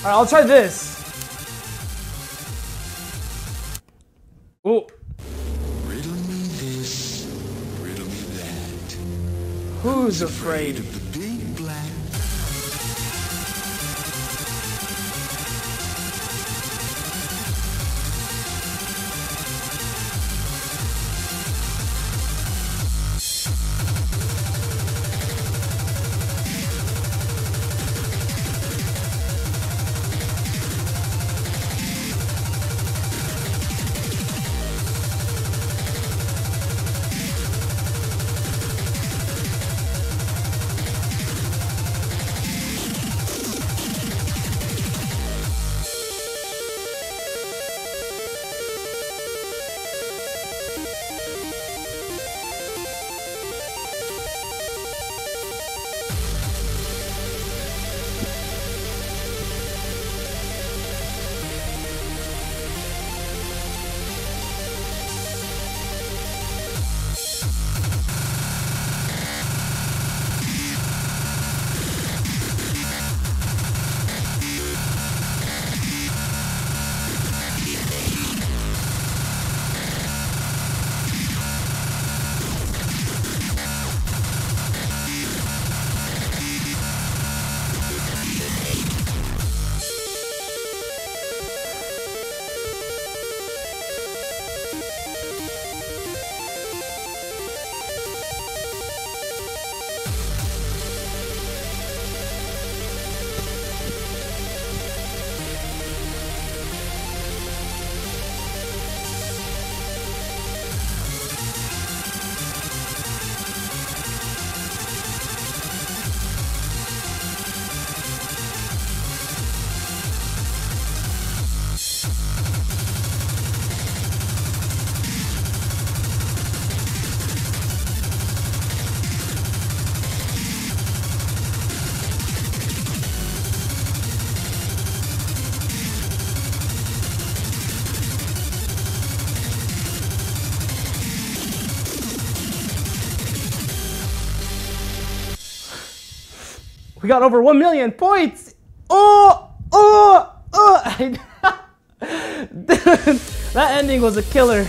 Alright, I'll try this. Oh, Riddle me this, riddle me that. who's afraid? of the We got over 1 million points! Oh! Oh! Oh! That ending was a killer.